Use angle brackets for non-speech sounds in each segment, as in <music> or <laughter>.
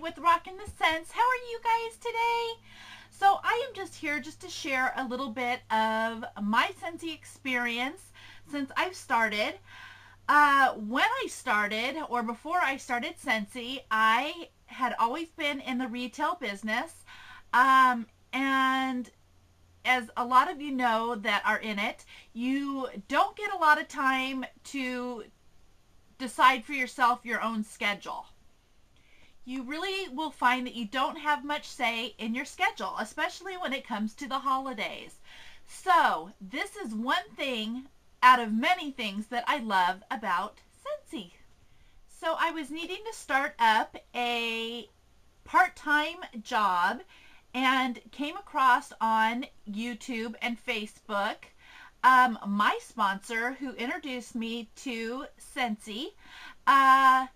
With Rockin' the Scents. How are you guys today? So I am just here just to share a little bit of my Scentsy experience since I've started. Uh, when I started, or before I started Scentsy, I had always been in the retail business. Um, and as a lot of you know that are in it, you don't get a lot of time to decide for yourself your own schedule. You really will find that you don't have much say in your schedule, especially when it comes to the holidays. So this is one thing out of many things that I love about Scentsy. So I was needing to start up a part-time job and came across on YouTube and Facebook um, my sponsor who introduced me to Scentsy. Uh,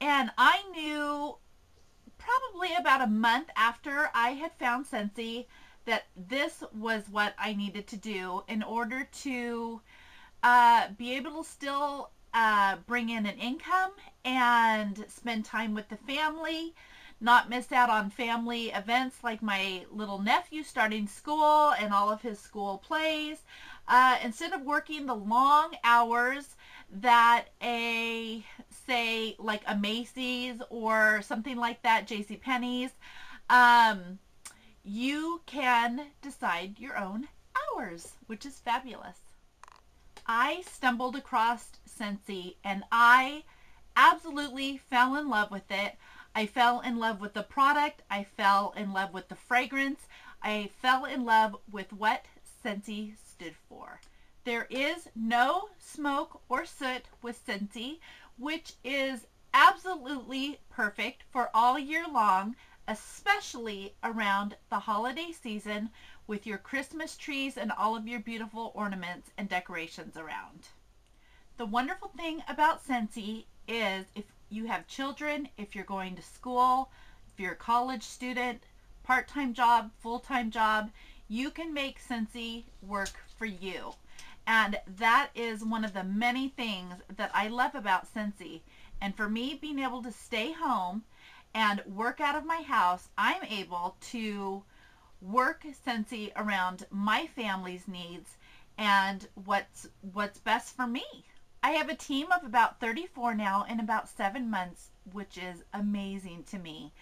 and I knew probably about a month after I had found Scentsy that this was what I needed to do in order to uh, be able to still uh, bring in an income and spend time with the family not miss out on family events like my little nephew starting school and all of his school plays. Uh, instead of working the long hours that a, say, like a Macy's or something like that, J.C. Penney's, um, you can decide your own hours, which is fabulous. I stumbled across Scentsy and I absolutely fell in love with it. I fell in love with the product. I fell in love with the fragrance. I fell in love with what Scentsy stood for. There is no smoke or soot with Scentsy, which is absolutely perfect for all year long, especially around the holiday season with your Christmas trees and all of your beautiful ornaments and decorations around. The wonderful thing about Scentsy is if you have children, if you're going to school, if you're a college student, part-time job, full-time job, you can make Scentsy work for you. And that is one of the many things that I love about Scentsy. And for me, being able to stay home and work out of my house, I'm able to work Scentsy around my family's needs and what's what's best for me. I have a team of about 34 now in about seven months, which is amazing to me.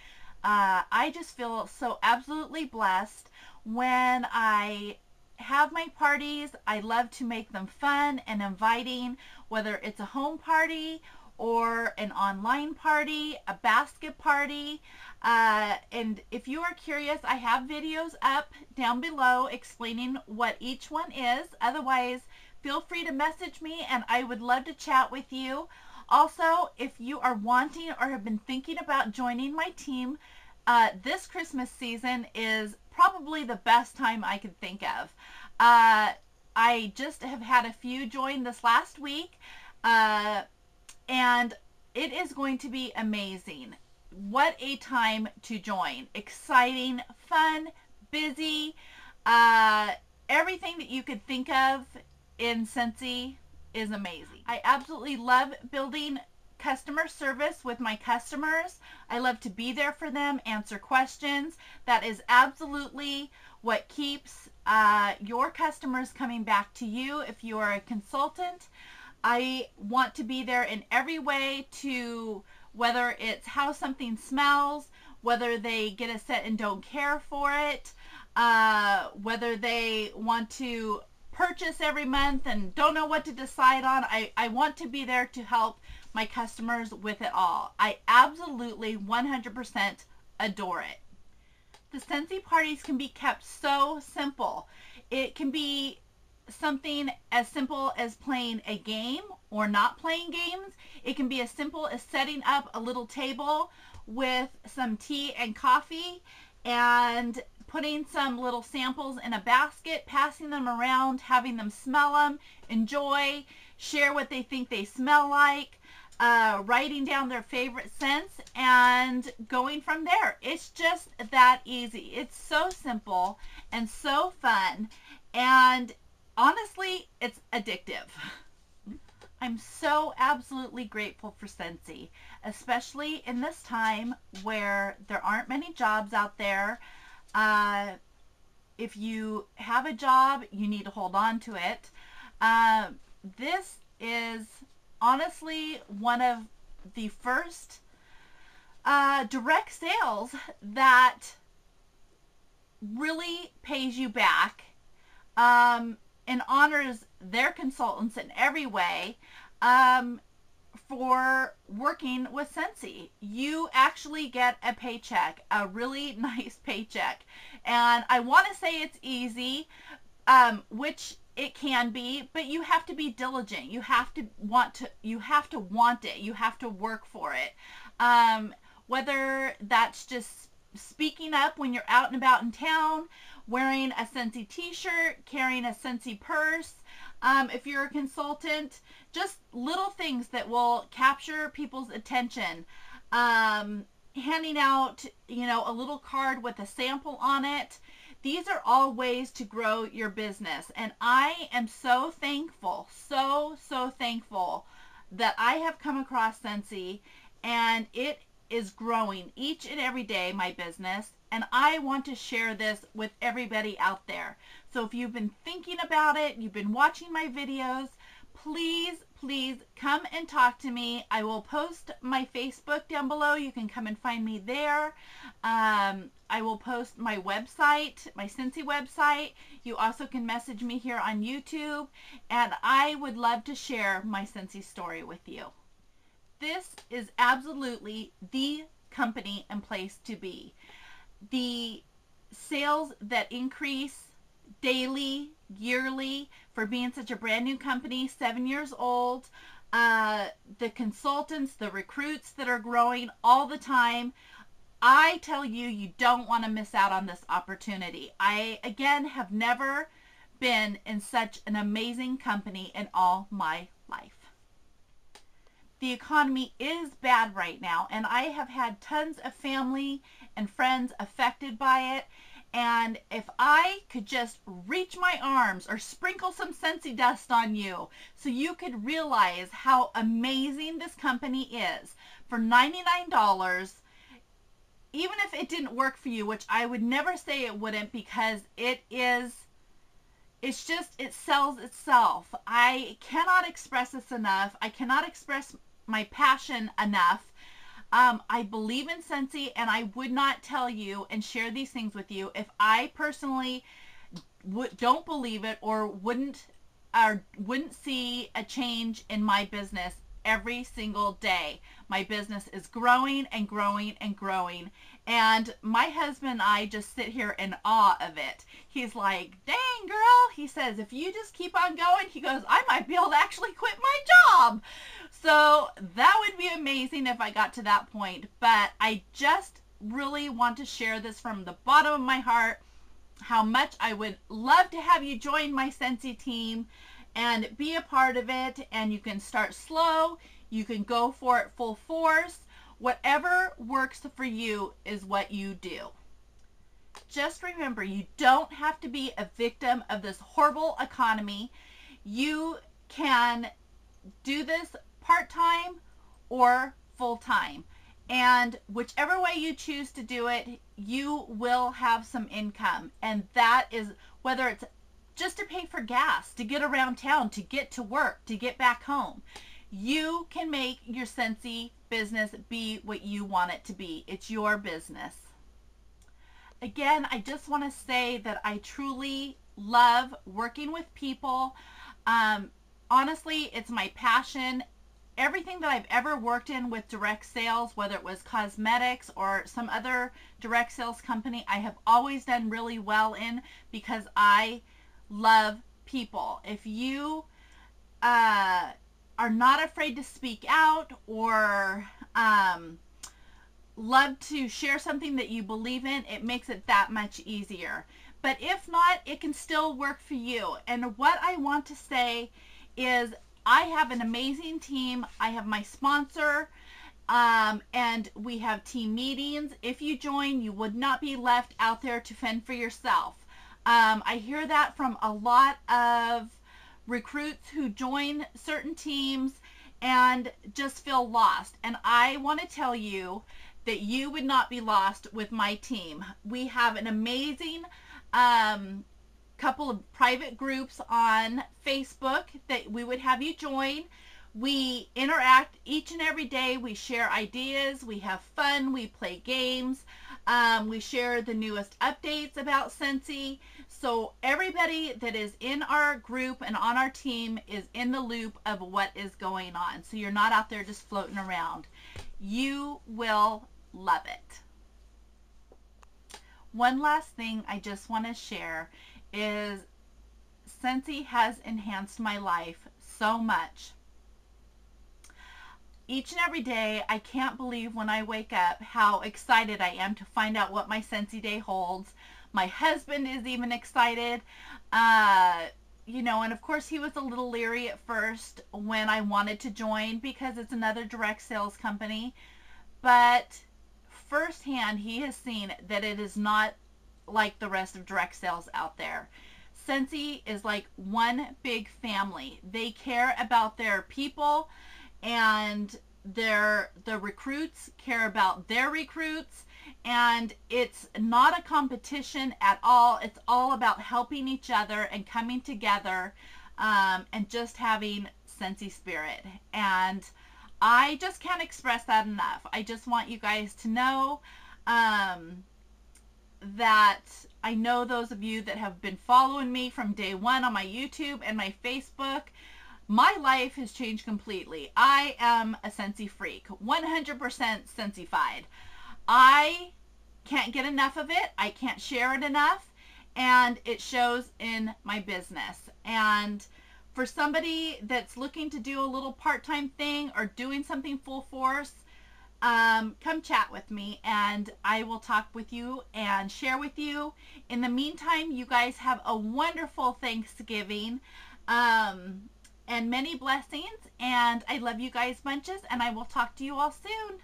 Uh, I just feel so absolutely blessed when I have my parties. I love to make them fun and inviting, whether it's a home party or an online party, a basket party. Uh, and if you are curious, I have videos up down below explaining what each one is. Otherwise, feel free to message me and I would love to chat with you. Also, if you are wanting or have been thinking about joining my team, uh, this Christmas season is probably the best time I could think of. Uh, I just have had a few join this last week, uh, and it is going to be amazing. What a time to join. Exciting, fun, busy, uh, everything that you could think of in Scentsy is amazing. I absolutely love building customer service with my customers. I love to be there for them, answer questions. That is absolutely what keeps uh, your customers coming back to you if you are a consultant. I want to be there in every way to whether it's how something smells, whether they get a set and don't care for it, uh, whether they want to purchase every month and don't know what to decide on. I, I want to be there to help my customers with it all. I absolutely 100% adore it. The Scentsy parties can be kept so simple. It can be something as simple as playing a game or not playing games. It can be as simple as setting up a little table with some tea and coffee and putting some little samples in a basket, passing them around, having them smell them, enjoy, share what they think they smell like, uh, writing down their favorite scents, and going from there. It's just that easy. It's so simple and so fun, and honestly, it's addictive. <laughs> I'm so absolutely grateful for Scentsy, especially in this time where there aren't many jobs out there. Uh, if you have a job, you need to hold on to it. Uh, this is honestly one of the first uh, direct sales that really pays you back um, and honors their consultants in every way um, for working with Scentsy. You actually get a paycheck, a really <laughs> nice paycheck. And I want to say it's easy, um, which it can be, but you have to be diligent. You have to want to, you have to want it. You have to work for it. Um, whether that's just speaking up when you're out and about in town, wearing a Scentsy t-shirt, carrying a Scentsy purse, um, if you're a consultant, just little things that will capture people's attention. Um, handing out, you know, a little card with a sample on it. These are all ways to grow your business. And I am so thankful, so, so thankful that I have come across Scentsy and it is growing each and every day, my business, and I want to share this with everybody out there. So if you've been thinking about it, you've been watching my videos, please, please come and talk to me. I will post my Facebook down below. You can come and find me there. Um, I will post my website, my Scentsy website. You also can message me here on YouTube, and I would love to share my Scentsy story with you. This is absolutely the company and place to be. The sales that increase daily, yearly, for being such a brand new company, seven years old, uh, the consultants, the recruits that are growing all the time. I tell you, you don't want to miss out on this opportunity. I, again, have never been in such an amazing company in all my life the economy is bad right now and I have had tons of family and friends affected by it and if I could just reach my arms or sprinkle some Scentsy dust on you so you could realize how amazing this company is for $99 even if it didn't work for you which I would never say it wouldn't because it is it's just it sells itself i cannot express this enough i cannot express my passion enough. Um, I believe in Scentsy and I would not tell you and share these things with you if I personally don't believe it or wouldn't or wouldn't see a change in my business every single day. My business is growing and growing and growing. And my husband and I just sit here in awe of it. He's like, dang girl, he says, if you just keep on going, he goes, I might be able to actually quit my job. So that would be amazing if I got to that point. But I just really want to share this from the bottom of my heart, how much I would love to have you join my Scentsy team and be a part of it. And you can start slow. You can go for it full force. Whatever works for you is what you do. Just remember, you don't have to be a victim of this horrible economy. You can do this part-time or full-time. And whichever way you choose to do it, you will have some income. And that is whether it's just to pay for gas, to get around town, to get to work, to get back home. You can make your Scentsy business be what you want it to be. It's your business. Again, I just want to say that I truly love working with people. Um, honestly, it's my passion everything that I've ever worked in with direct sales, whether it was cosmetics or some other direct sales company, I have always done really well in because I love people. If you uh, are not afraid to speak out or um, love to share something that you believe in, it makes it that much easier. But if not, it can still work for you. And what I want to say is I have an amazing team. I have my sponsor. Um, and we have team meetings. If you join, you would not be left out there to fend for yourself. Um, I hear that from a lot of recruits who join certain teams and just feel lost. And I want to tell you that you would not be lost with my team. We have an amazing um, couple of private groups on Facebook that we would have you join. We interact each and every day. We share ideas. We have fun. We play games. Um, we share the newest updates about Scentsy. So everybody that is in our group and on our team is in the loop of what is going on. So you're not out there just floating around. You will love it. One last thing I just want to share is Scentsy has enhanced my life so much. Each and every day, I can't believe when I wake up how excited I am to find out what my Scentsy day holds. My husband is even excited. Uh, you know, and of course he was a little leery at first when I wanted to join because it's another direct sales company. But firsthand, he has seen that it is not like the rest of direct sales out there. Scentsy is like one big family. They care about their people and their the recruits care about their recruits and it's not a competition at all. It's all about helping each other and coming together um, and just having Scentsy spirit. And I just can't express that enough. I just want you guys to know um, that I know those of you that have been following me from day one on my YouTube and my Facebook, my life has changed completely. I am a Scentsy freak, 100% Scentsyfied. I can't get enough of it. I can't share it enough. And it shows in my business. And for somebody that's looking to do a little part-time thing or doing something full force, um, come chat with me and I will talk with you and share with you. In the meantime, you guys have a wonderful Thanksgiving um, and many blessings. And I love you guys bunches and I will talk to you all soon.